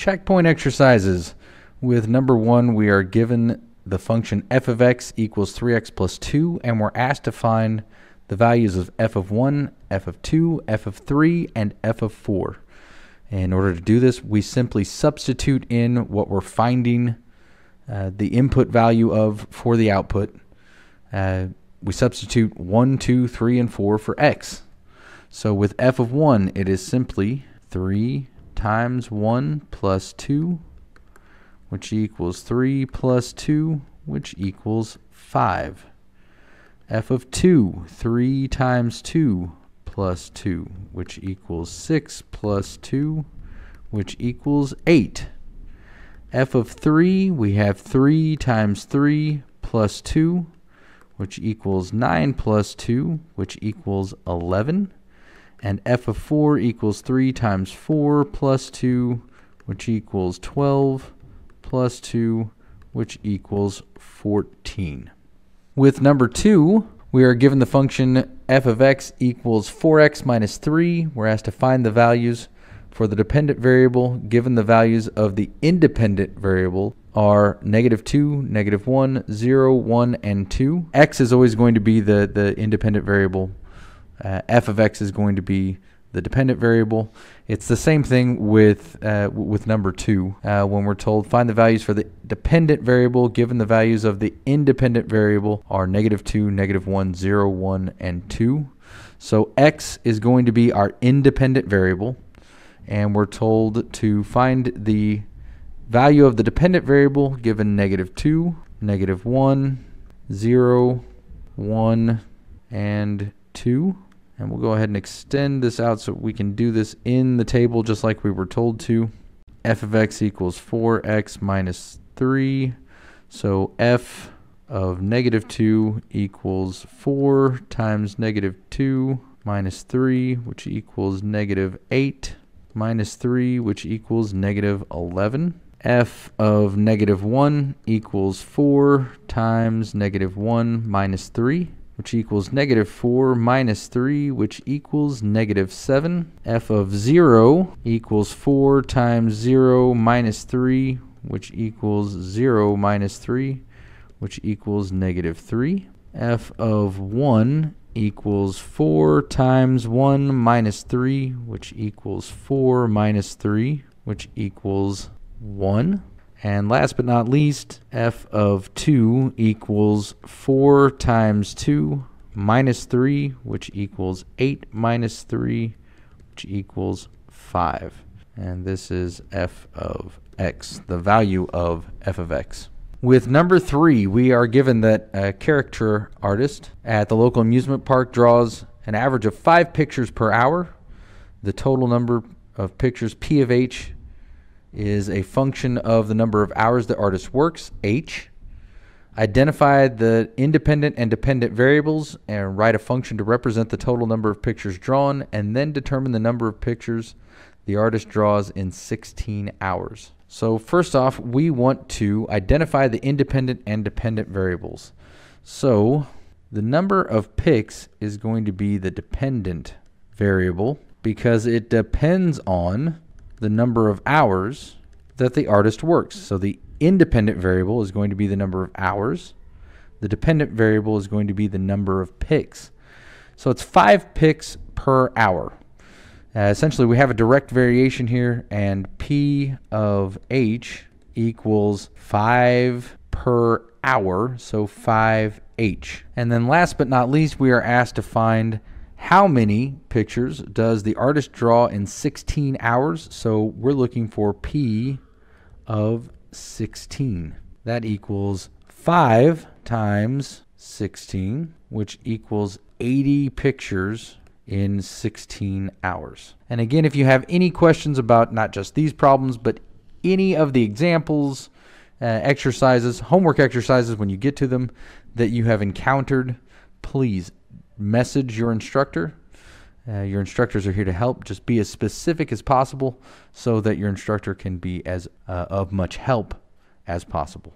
Checkpoint exercises. With number one, we are given the function f of x equals 3x plus 2, and we're asked to find the values of f of 1, f of 2, f of 3, and f of 4. In order to do this, we simply substitute in what we're finding uh, the input value of for the output. Uh, we substitute 1, 2, 3, and 4 for x. So with f of 1, it is simply 3 times 1 plus 2, which equals 3 plus 2, which equals 5. f of 2, 3 times 2 plus 2, which equals 6 plus 2, which equals 8. f of 3, we have 3 times 3 plus 2, which equals 9 plus 2, which equals 11. And f of 4 equals 3 times 4 plus 2, which equals 12, plus 2, which equals 14. With number 2, we are given the function f of x equals 4x minus 3. We're asked to find the values for the dependent variable given the values of the independent variable are negative 2, negative 1, 0, 1, and 2. x is always going to be the, the independent variable. Uh, f of x is going to be the dependent variable. It's the same thing with uh, with number two uh, when we're told find the values for the dependent variable given the values of the independent variable are negative 2, negative 1, 0, 1, and 2. So x is going to be our independent variable and we're told to find the value of the dependent variable given negative 2, negative 1, 0, 1, and 2. And we'll go ahead and extend this out so we can do this in the table just like we were told to. f of x equals 4x minus 3. So f of negative 2 equals 4 times negative 2 minus 3, which equals negative 8, minus 3, which equals negative 11. f of negative 1 equals 4 times negative 1 minus 3 which equals negative 4 minus 3, which equals negative 7. f of 0 equals 4 times 0 minus 3, which equals 0 minus 3, which equals negative 3. f of 1 equals 4 times 1 minus 3, which equals 4 minus 3, which equals 1. And last but not least, f of 2 equals 4 times 2 minus 3, which equals 8 minus 3, which equals 5. And this is f of x, the value of f of x. With number three, we are given that a caricature artist at the local amusement park draws an average of five pictures per hour. The total number of pictures, P of H, is a function of the number of hours the artist works, H. Identify the independent and dependent variables and write a function to represent the total number of pictures drawn, and then determine the number of pictures the artist draws in 16 hours. So first off, we want to identify the independent and dependent variables. So the number of pics is going to be the dependent variable because it depends on the number of hours that the artist works. So the independent variable is going to be the number of hours. The dependent variable is going to be the number of pics. So it's five pics per hour. Uh, essentially, we have a direct variation here, and P of H equals 5 per hour, so 5H. And then last but not least, we are asked to find how many pictures does the artist draw in 16 hours? So we're looking for P of 16. That equals 5 times 16, which equals 80 pictures in 16 hours. And again, if you have any questions about not just these problems, but any of the examples, uh, exercises, homework exercises, when you get to them that you have encountered, please message your instructor. Uh, your instructors are here to help. Just be as specific as possible so that your instructor can be as uh, of much help as possible.